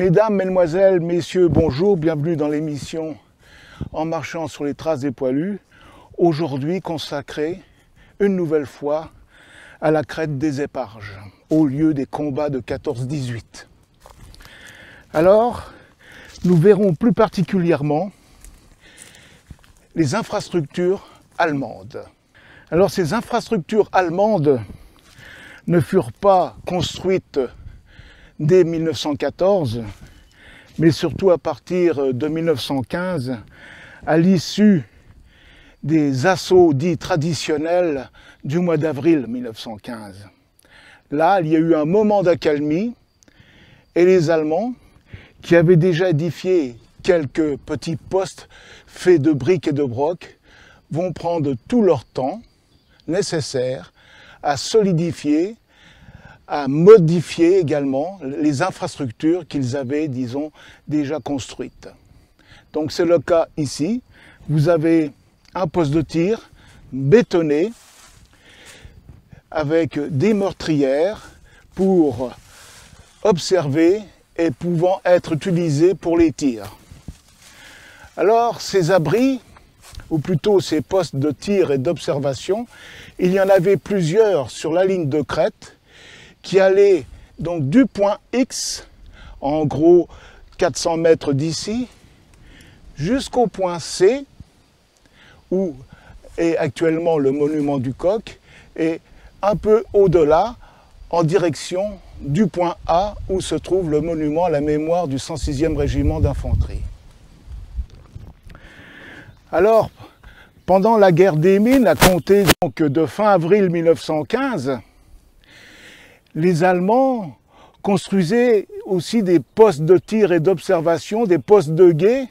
Mesdames, Mesdemoiselles, Messieurs, bonjour, bienvenue dans l'émission En marchant sur les traces des poilus, aujourd'hui consacrée une nouvelle fois à la crête des éparges, au lieu des combats de 14-18. Alors, nous verrons plus particulièrement les infrastructures allemandes. Alors ces infrastructures allemandes ne furent pas construites dès 1914, mais surtout à partir de 1915, à l'issue des assauts dits traditionnels du mois d'avril 1915. Là, il y a eu un moment d'accalmie et les Allemands, qui avaient déjà édifié quelques petits postes faits de briques et de brocs, vont prendre tout leur temps nécessaire à solidifier à modifier également les infrastructures qu'ils avaient, disons, déjà construites. Donc c'est le cas ici. Vous avez un poste de tir bétonné avec des meurtrières pour observer et pouvant être utilisés pour les tirs. Alors ces abris, ou plutôt ces postes de tir et d'observation, il y en avait plusieurs sur la ligne de crête qui allait donc du point X, en gros 400 mètres d'ici, jusqu'au point C, où est actuellement le monument du coq, et un peu au-delà, en direction du point A, où se trouve le monument à la mémoire du 106e régiment d'infanterie. Alors, pendant la guerre des mines, à compter donc de fin avril 1915, les Allemands construisaient aussi des postes de tir et d'observation, des postes de guet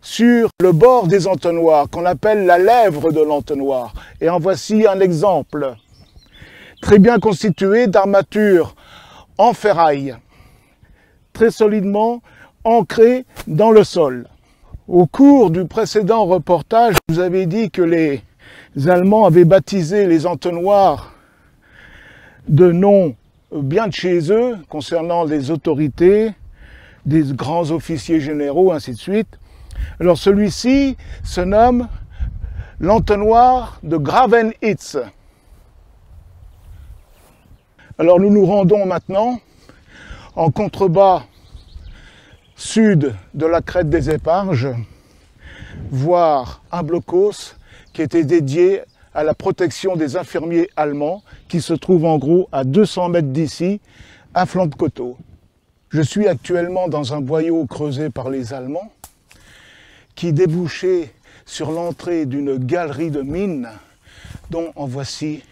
sur le bord des entonnoirs, qu'on appelle la lèvre de l'entonnoir. Et en voici un exemple. Très bien constitué d'armatures en ferraille, très solidement ancrées dans le sol. Au cours du précédent reportage, vous avez dit que les Allemands avaient baptisé les entonnoirs de noms bien de chez eux concernant les autorités, des grands officiers généraux, ainsi de suite. Alors celui-ci se nomme l'entonnoir de Gravenitz. Alors nous nous rendons maintenant en contrebas sud de la crête des éparges, voir un blocos qui était dédié à la protection des infirmiers allemands qui se trouvent en gros à 200 mètres d'ici, à flanc de coteau. Je suis actuellement dans un boyau creusé par les Allemands qui débouchait sur l'entrée d'une galerie de mines dont en voici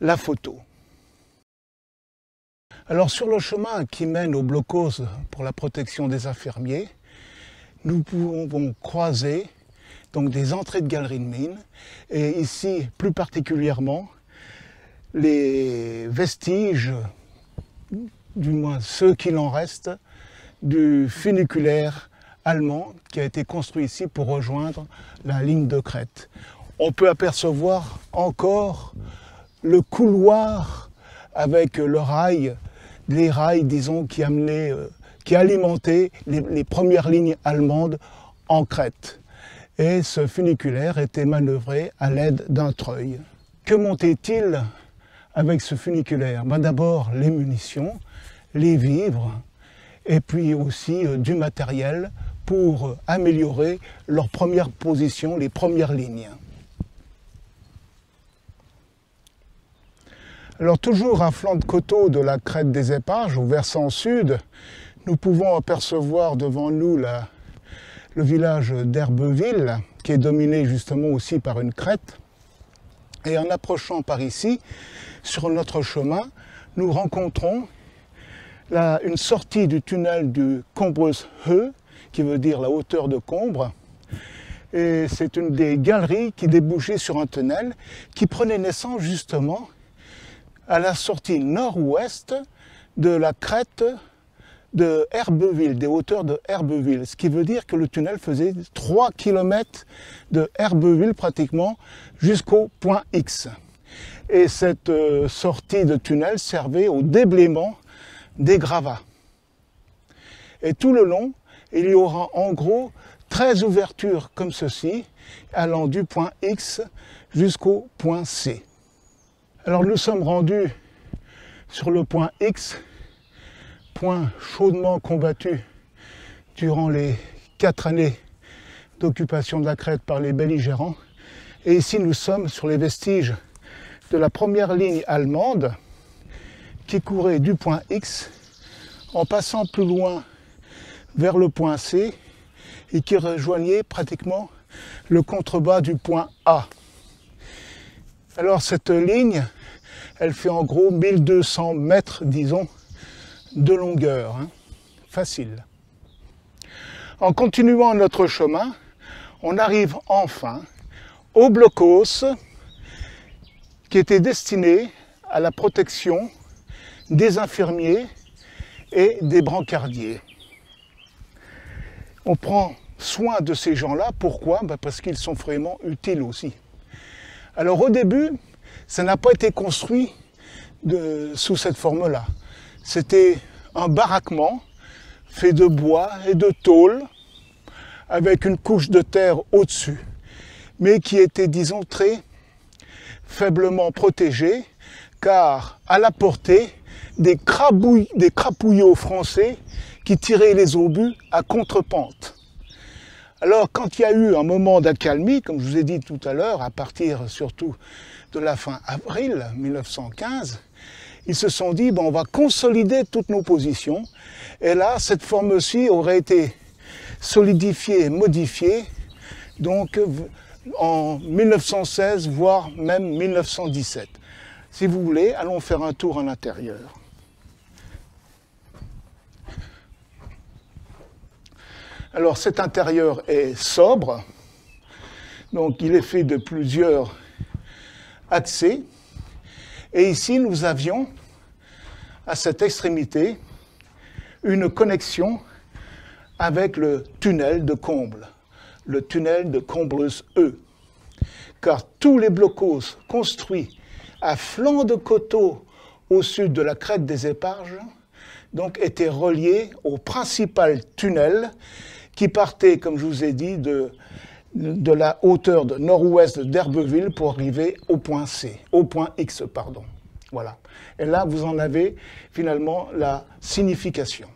la photo. Alors sur le chemin qui mène au blocos pour la protection des infirmiers, nous pouvons croiser donc des entrées de galeries de mines, et ici plus particulièrement les vestiges, du moins ceux qu'il en reste, du funiculaire allemand qui a été construit ici pour rejoindre la ligne de crête. On peut apercevoir encore le couloir avec le rail, les rails, disons, qui, amenaient, euh, qui alimentaient les, premières lignes allemandes en crête et ce funiculaire était manœuvré à l'aide d'un treuil. Que montait-il avec ce funiculaire? Ben D'abord les munitions, les vivres, et puis aussi euh, du matériel pour améliorer leur première position, les premières lignes. Alors toujours à flanc de coteau de la crête des Éparges, au versant sud, nous pouvons apercevoir devant nous la, le village d'Herbeville, qui est dominé justement aussi par une crête. Et en approchant par ici, sur notre chemin, nous rencontrons une sortie du tunnel du Combreuse-Heu, qui veut dire la hauteur de Combre. Et c'est une des galeries qui débouchait sur un tunnel qui prenait naissance justement à la sortie nord-ouest de la crête de Herbeville, des hauteurs de Herbeville, ce qui veut dire que le tunnel faisait 3 km de Herbeville pratiquement jusqu'au point X. Et cette euh, sortie de tunnel servait au déblaiement des gravats. Et tout le long, il y aura en gros 13 ouvertures comme ceci, allant du point X jusqu'au point C. Alors nous sommes rendus sur le point X, chaudement combattu durant les quatre années d'occupation de la Crète par les belligérants. Et ici, nous sommes sur les vestiges de la première ligne allemande qui courait du point X en passant plus loin vers le point C et qui rejoignait pratiquement le contrebas du point A. Alors cette ligne, elle fait en gros 1200 mètres, disons, de longueur. Hein. Facile. En continuant notre chemin, on arrive enfin au blocos qui était destiné à la protection des infirmiers et des brancardiers. On prend soin de ces gens-là, pourquoi? Ben, Parce qu'ils sont vraiment utiles aussi. Alors au début, ça n'a pas été construit sous cette forme-là. C'était un baraquement fait de bois et de tôle avec une couche de terre au-dessus, mais qui était, disons, très faiblement protégé, car à la portée des, des crapouillots français qui tiraient les obus à contre-pente. Alors, quand il y a eu un moment d'accalmie, comme je vous ai dit tout à l'heure, à partir surtout de la fin avril 1915, ils se sont dit, bon, on va consolider toutes nos positions. Et là, cette forme-ci aurait été solidifiée modifiée, donc en 1916, voire même 1917. Si vous voulez, allons faire un tour à l'intérieur. Alors cet intérieur est sobre, donc il est fait de plusieurs accès. Et ici, nous avions à cette extrémité une connexion avec le tunnel de Comble, le tunnel de Combreuse E. Car tous les blocos construits à flanc de coteau au sud de la crête des Éparges donc étaient reliés au principal tunnel qui partait, comme je vous ai dit, de, de la hauteur de nord-ouest d'Herbeville pour arriver au point C, au point X, pardon. Voilà. Et là, vous en avez finalement la signification.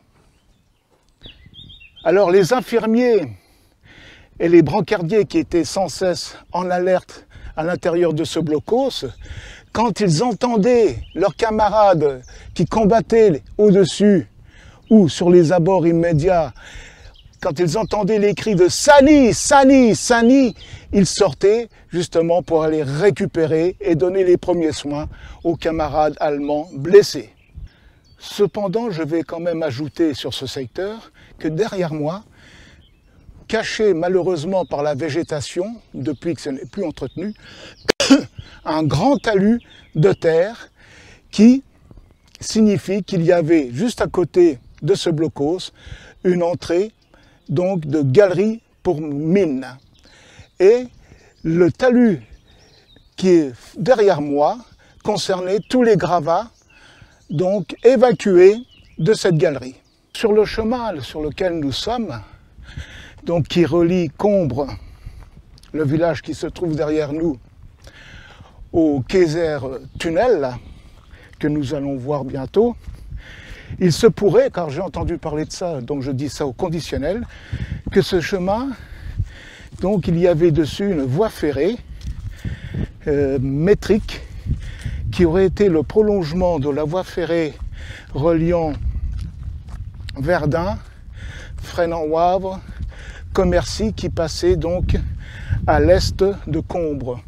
Alors, les infirmiers et les brancardiers qui étaient sans cesse en alerte à l'intérieur de ce blocos, quand ils entendaient leurs camarades qui combattaient au-dessus ou sur les abords immédiats quand ils entendaient les cris de Sani, Sani, Sani, ils sortaient justement pour aller récupérer et donner les premiers soins aux camarades allemands blessés. Cependant, je vais quand même ajouter sur ce secteur que derrière moi, caché malheureusement par la végétation, depuis que ce n'est plus entretenu, un grand talus de terre qui signifie qu'il y avait juste à côté de ce blocos une entrée donc de galeries pour mines. Et le talus qui est derrière moi concernait tous les gravats donc évacués de cette galerie. Sur le chemin sur lequel nous sommes, donc qui relie Combre, le village qui se trouve derrière nous, au Kaiser Tunnel, que nous allons voir bientôt, il se pourrait, car j'ai entendu parler de ça, donc je dis ça au conditionnel, que ce chemin, donc il y avait dessus une voie ferrée euh, métrique qui aurait été le prolongement de la voie ferrée reliant Verdun, Fresnes-en-Wavre, Commercy qui passait donc à l'est de Combre.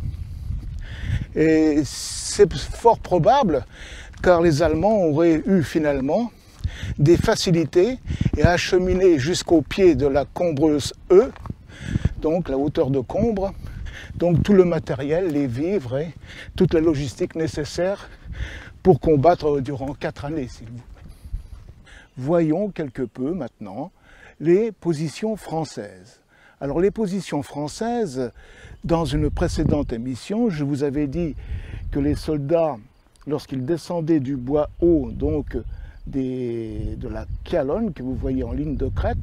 Et c'est fort probable car les Allemands auraient eu finalement des facilités et acheminé jusqu'au pied de la combreuse E, donc la hauteur de Combre, donc tout le matériel, les vivres et toute la logistique nécessaire pour combattre durant quatre années, s'il vous plaît. Voyons quelque peu maintenant les positions françaises. Alors les positions françaises, dans une précédente émission, je vous avais dit que les soldats lorsqu'ils descendaient du bois haut, donc de la Calonne que vous voyez en ligne de crête,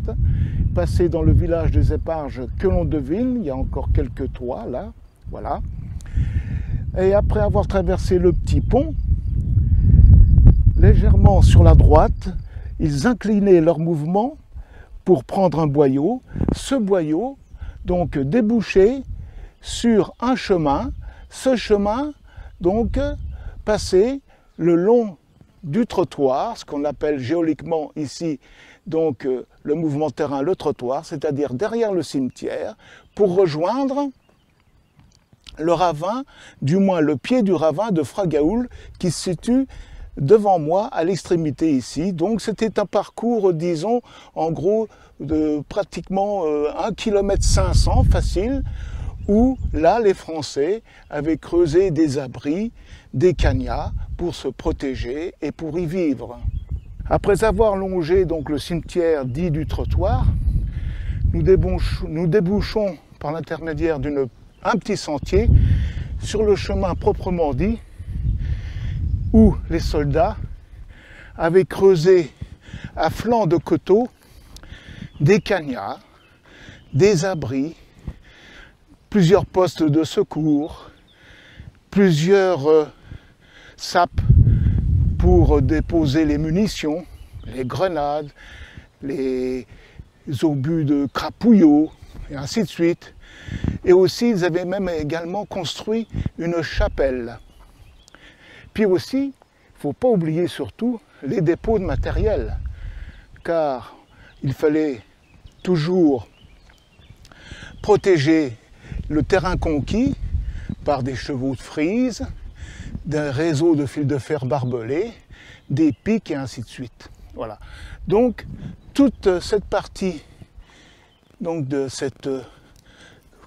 passer dans le village des Éparges que l'on devine, il y a encore quelques toits là, voilà. Et après avoir traversé le petit pont, légèrement sur la droite, ils inclinaient leur mouvement pour prendre un boyau. Ce boyau, donc débouché sur un chemin. Ce chemin, donc, passait le long du trottoir, ce qu'on appelle géoliquement ici donc euh, le mouvement terrain, le trottoir, c'est-à-dire derrière le cimetière, pour rejoindre le ravin, du moins le pied du ravin de Fragaoul, qui se situe devant moi à l'extrémité ici. Donc c'était un parcours, disons, en gros, de pratiquement 1 km 500 facile, où là, les Français avaient creusé des abris, des cagnats pour se protéger et pour y vivre. Après avoir longé donc le cimetière dit du trottoir, nous, débouchons par l'intermédiaire d'un petit sentier sur le chemin proprement dit où les soldats avaient creusé à flanc de coteaux des cagnards, des abris, plusieurs postes de secours, plusieurs euh, sapes pour déposer les munitions, les grenades, les obus de crapouillots, et ainsi de suite. Et aussi, ils avaient même également construit une chapelle. Puis aussi, il ne faut pas oublier surtout les dépôts de matériel, car il fallait toujours protéger le terrain conquis par des chevaux de frise, d'un réseau de fils de fer barbelés, des pics et ainsi de suite. Voilà. Donc toute cette partie donc, de cette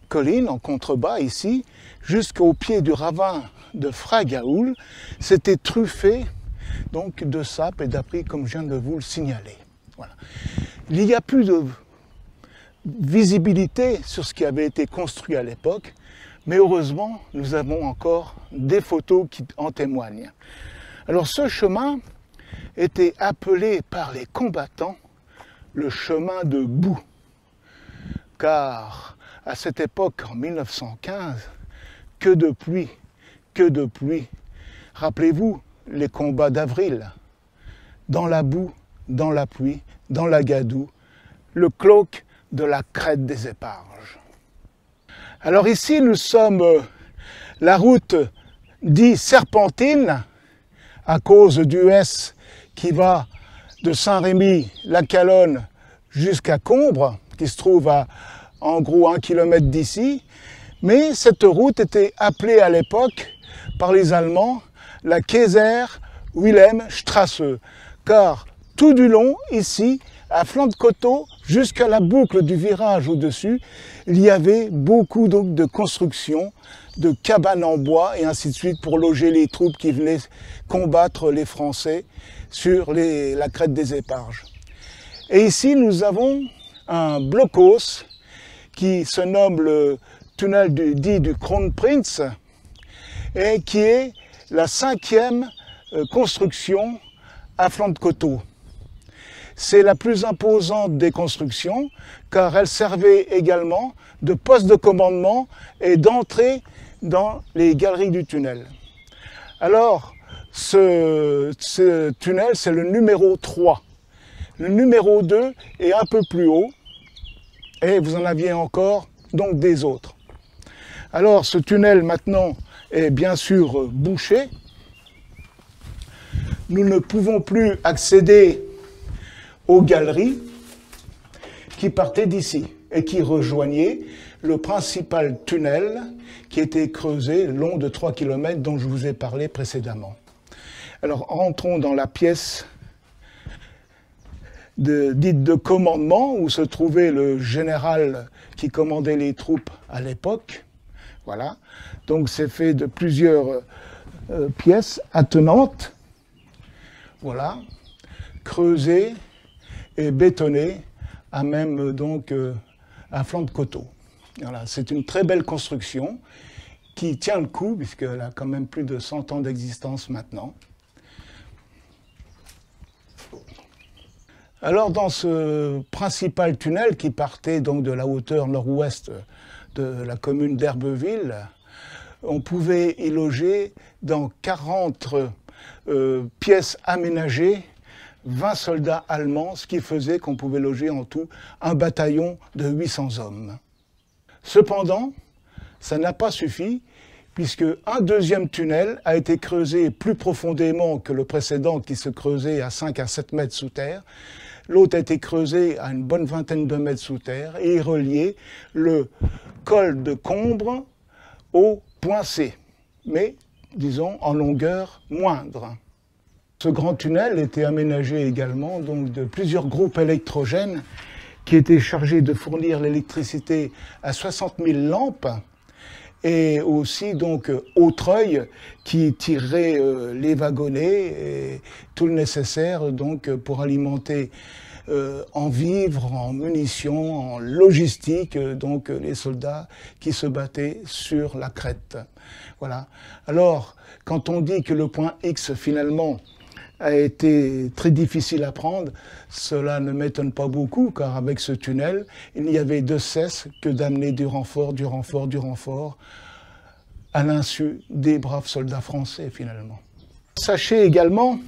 colline en contrebas ici, jusqu'au pied du ravin de Fragaoul, c'était truffé donc de sapes et d'abris comme je viens de vous le signaler. Voilà. Il n'y a plus de visibilité sur ce qui avait été construit à l'époque, mais heureusement, nous avons encore des photos qui en témoignent. Alors ce chemin était appelé par les combattants le chemin de boue, car à cette époque, en 1915, que de pluie, que de pluie. Rappelez-vous les combats d'avril, dans la boue, dans la pluie, dans la gadoue, le cloque de la crête des éparges. Alors ici, nous sommes euh, la route dit serpentine à cause du S qui va de Saint-Rémy, la Calonne jusqu'à Combre, qui se trouve à en gros un kilomètre d'ici. Mais cette route était appelée à l'époque par les Allemands la Kaiser Wilhelm Strasse, car tout du long, ici, à flanc de coteau, jusqu'à la boucle du virage au-dessus, il y avait beaucoup de constructions, de cabanes en bois et ainsi de suite pour loger les troupes qui venaient combattre les Français sur la crête des éparges. Et ici, nous avons un blocos qui se nomme le tunnel du, dit du Kronprinz et qui est la cinquième euh, construction à flanc de coteau. C'est la plus imposante des constructions car elle servait également de poste de commandement et d'entrée dans les galeries du tunnel. Alors, ce, tunnel, c'est le numéro 3. Le numéro 2 est un peu plus haut et vous en aviez encore donc des autres. Alors ce tunnel maintenant est bien sûr bouché. Nous ne pouvons plus accéder aux galeries qui partaient d'ici et qui rejoignaient le principal tunnel qui était creusé long de 3 km dont je vous ai parlé précédemment. Alors entrons dans la pièce dite de commandement, où se trouvait le général qui commandait les troupes à l'époque. Voilà. Donc c'est fait de plusieurs euh, pièces attenantes. Voilà. Creusées et bétonnées à même donc euh, un flanc de coteau. C'est une très belle construction qui tient le coup, puisqu'elle a quand même plus de 100 ans d'existence maintenant. Alors dans ce principal tunnel qui partait donc de la hauteur nord-ouest de la commune d'Herbeville, on pouvait y loger dans 40 euh, pièces aménagées 20 soldats allemands, ce qui faisait qu'on pouvait loger en tout un bataillon de 800 hommes. Cependant, ça n'a pas suffi, puisque un deuxième tunnel a été creusé plus profondément que le précédent qui se creusait à 5 à 7 mètres sous terre. L'autre a été creusé à une bonne vingtaine de mètres sous terre et il reliait le col de Combre au point C, mais disons en longueur moindre. Ce grand tunnel était aménagé également donc, de plusieurs groupes électrogènes qui étaient chargés de fournir l'électricité à 60 000 lampes et aussi donc Autreuil qui tirerait euh, les wagonnets et tout le nécessaire donc pour alimenter euh, en vivres, en munitions, en logistique, donc les soldats qui se battaient sur la crête. Voilà. Alors, quand on dit que le point X finalement a été très difficile à prendre. Cela ne m'étonne pas beaucoup, car avec ce tunnel, il n'y avait de cesse que d'amener du renfort, du renfort, du renfort, à l'insu des braves soldats français, finalement. Sachez également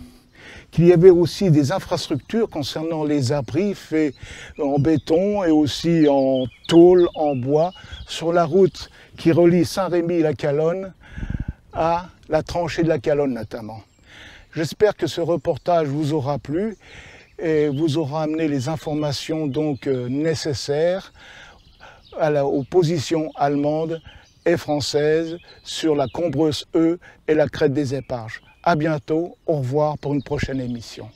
qu'il y avait aussi des infrastructures concernant les abris faits en béton et aussi en tôle, en bois, sur la route qui relie Saint-Rémy-la Calonne à la tranchée de la Calonne notamment. J'espère que ce reportage vous aura plu et vous aura amené les informations donc euh, nécessaires à la, aux positions allemandes et françaises sur la Combreuse E et la crête des Éparges. À bientôt, au revoir pour une prochaine émission.